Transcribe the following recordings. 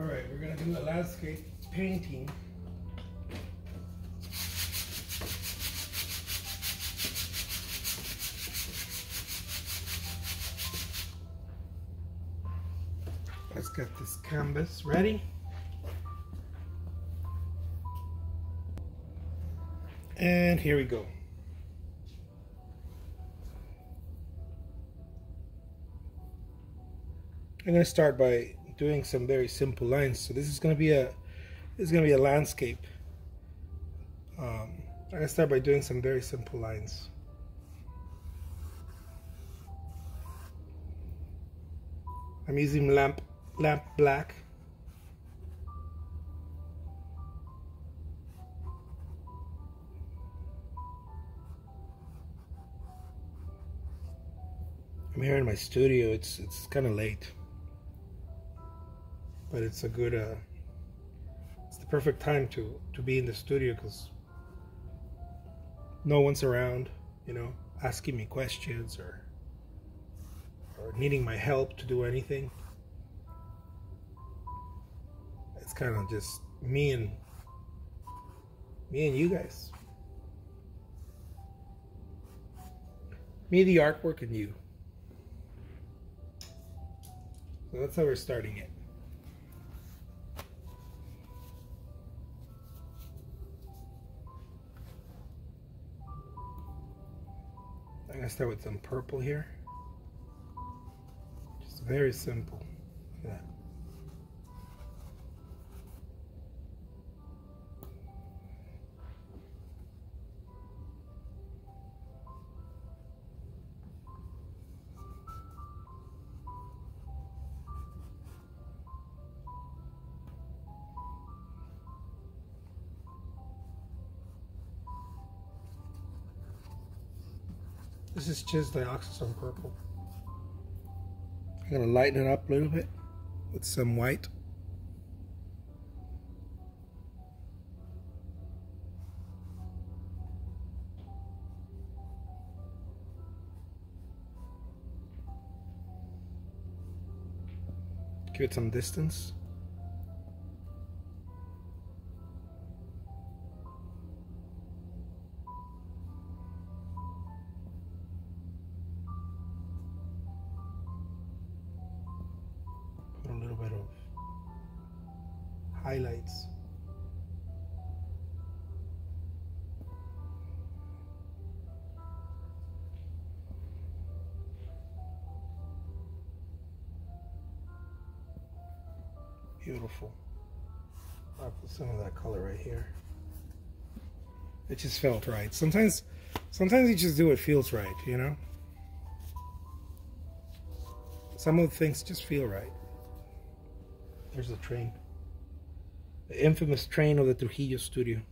All right, we're gonna do a landscape painting. Let's get this canvas ready. And here we go. I'm to start by doing some very simple lines. So this is going to be a this is going to be a landscape. Um, I'm going to start by doing some very simple lines. I'm using lamp lamp black. I'm here in my studio. It's it's kind of late but it's a good uh, it's the perfect time to to be in the studio because no one's around you know asking me questions or or needing my help to do anything. It's kind of just me and me and you guys. Me the artwork and you. So that's how we're starting it start with some purple here. Just very simple. Yeah. This is just dioxazine purple. I'm to lighten it up a little bit with some white. Give it some distance. Highlights. Beautiful. I'll put some of that color right here. It just felt right. Sometimes, sometimes you just do what feels right, you know? Some of the things just feel right. There's the train the infamous train of the Trujillo studio.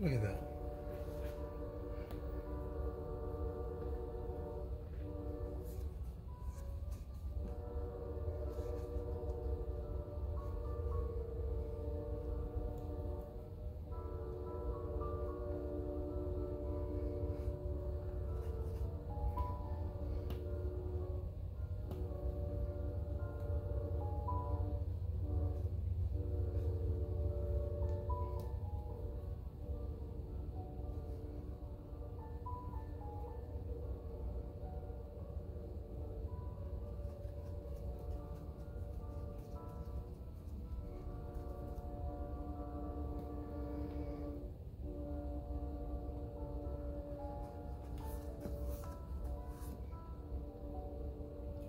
Look at that.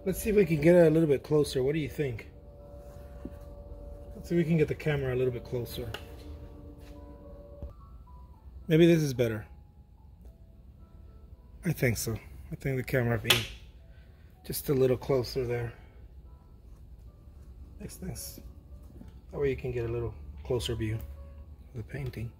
Let's see if we can get it a little bit closer. What do you think? Let's see if we can get the camera a little bit closer. Maybe this is better. I think so. I think the camera being just a little closer there. Makes sense. That way you can get a little closer view of the painting.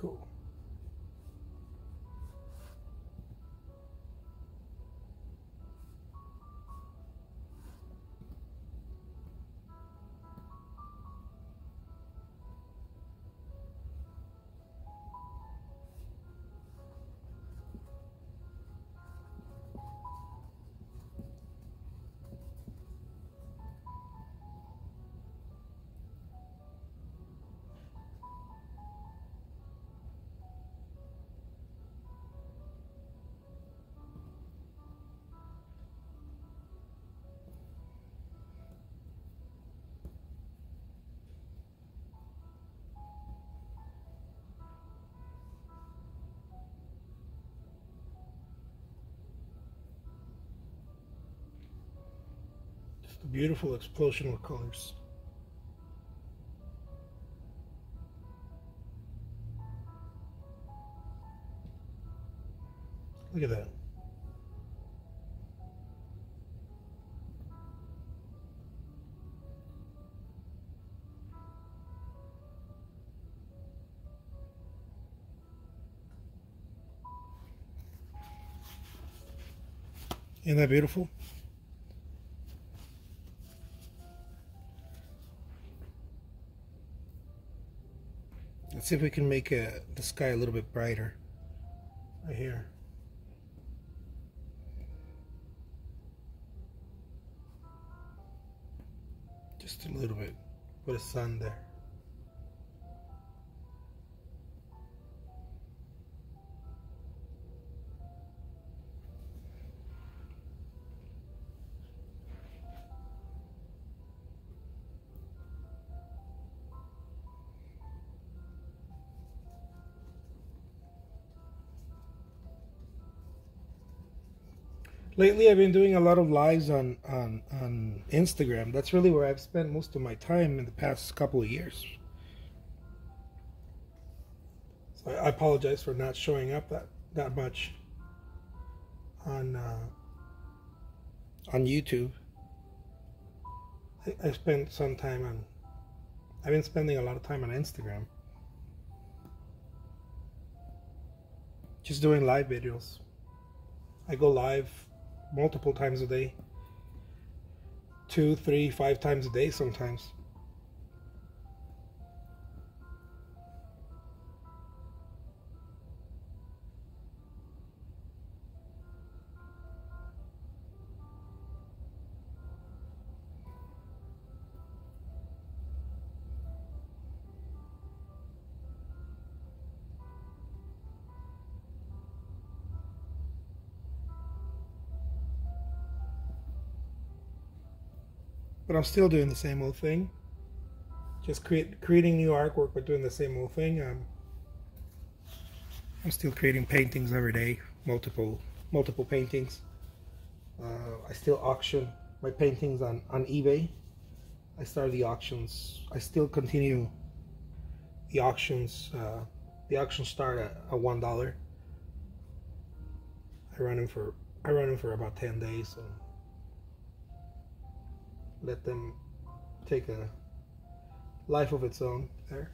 Cool. A beautiful explosion of colors. Look at that. Isn't that beautiful? Let's see if we can make uh, the sky a little bit brighter. Right here. Just a little bit. Put a sun there. Lately I've been doing a lot of lives on, on, on Instagram. That's really where I've spent most of my time in the past couple of years. So I, apologize for not showing up that, that much on uh, on YouTube. I, I spent some time on I've been spending a lot of time on Instagram. Just doing live videos. I go live multiple times a day. Two three five times a day sometimes but I'm still doing the same old thing. Just create, creating new artwork, but doing the same old thing. Um, I'm still creating paintings every day, multiple multiple paintings. Uh, I still auction my paintings on, on eBay. I started the auctions. I still continue the auctions. Uh, the auctions start at, at one dollar. I run them for I run them for about ten days. So let them take a life of its own there.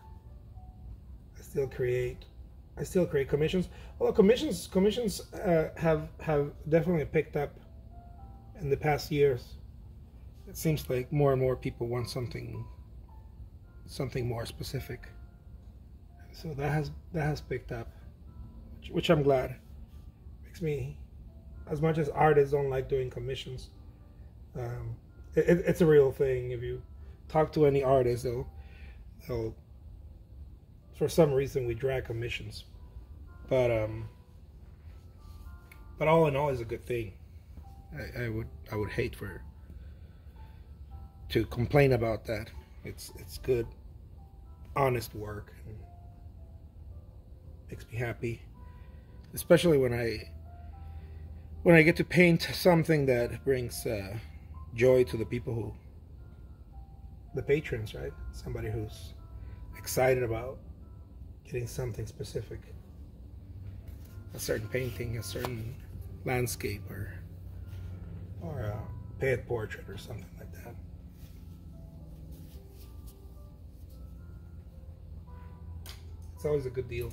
I still create I still create commissions. Well, commissions commissions uh, have have definitely picked up in the past years. It seems like more and more people want something something more specific. So that has that has picked up, which, which I'm glad. Makes me, as much as artists don't like doing commissions, um, it, it's a real thing. If you talk to any artist, they'll they'll for some reason we drag commissions, but um, but all in all, is a good thing. I, I would I would hate for to complain about that. It's it's good, honest work. And makes me happy, especially when I when I get to paint something that brings uh, joy to the people who the patrons, right? Somebody who's excited about getting something specific, a certain painting, a certain landscape, or or a paid portrait or something like that. It's always a good deal.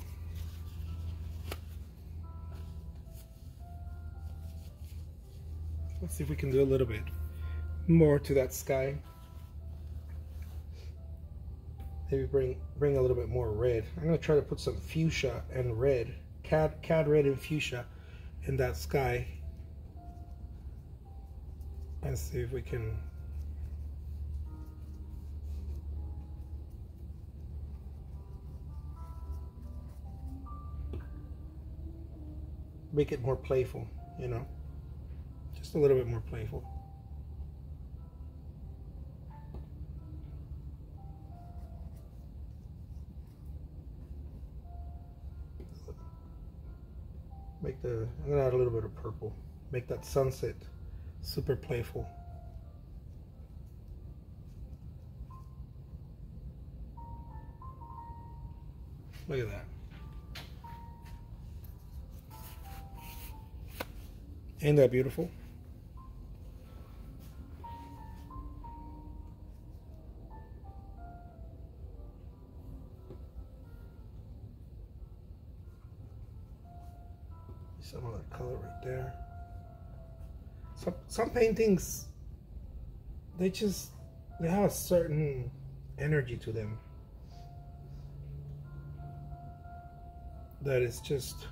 Let's see if we can do a little bit more to that sky. Maybe bring bring a little bit more red. I'm gonna try to put some fuchsia and red, cad cad red and fuchsia in that sky. And see if we can make it more playful, you know just a little bit more playful. Make the, I'm gonna add a little bit of purple. Make that sunset super playful. Look at that. Ain't that beautiful? Some paintings they just they have a certain energy to them that is just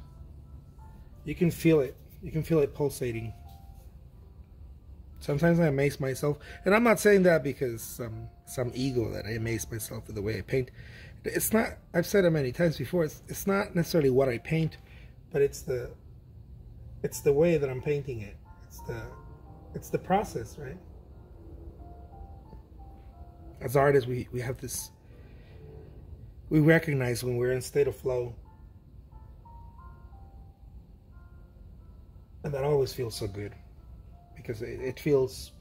you can feel it. You can feel it pulsating. Sometimes I amaze myself, and I'm not saying that because some some ego that I amaze myself with the way I paint. It's not. I've said it many times before. It's it's not necessarily what I paint, but it's the it's the way that I'm painting it. It's the it's the process, right? As artists, we, we have this we recognize when we're in state of flow. And that always feels so good. Because it, it feels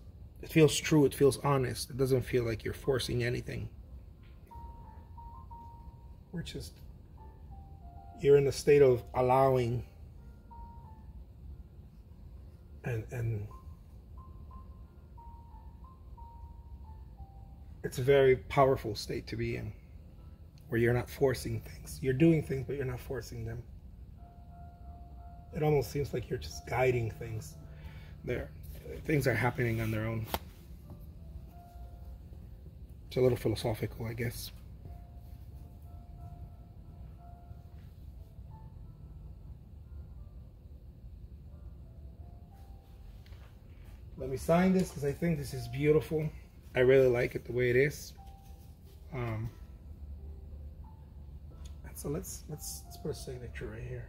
it feels true, it feels honest. It doesn't feel like you're forcing anything. We're just you're in a state of allowing and and it's a very powerful state to be in where you're not forcing things. You're doing things but you're not forcing them. It almost seems like you're just guiding things there. Things are happening on their own. It's a little philosophical i guess. Let me sign this because I think this is beautiful. I really like it the way it is. Um, so let's let's let's put a signature right here.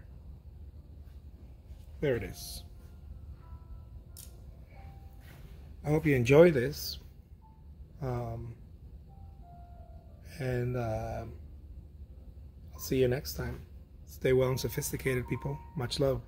There it is. I hope you enjoy this. Um, and uh, I'll see you next time. Stay well and sophisticated, people. Much love.